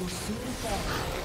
Will soon fall.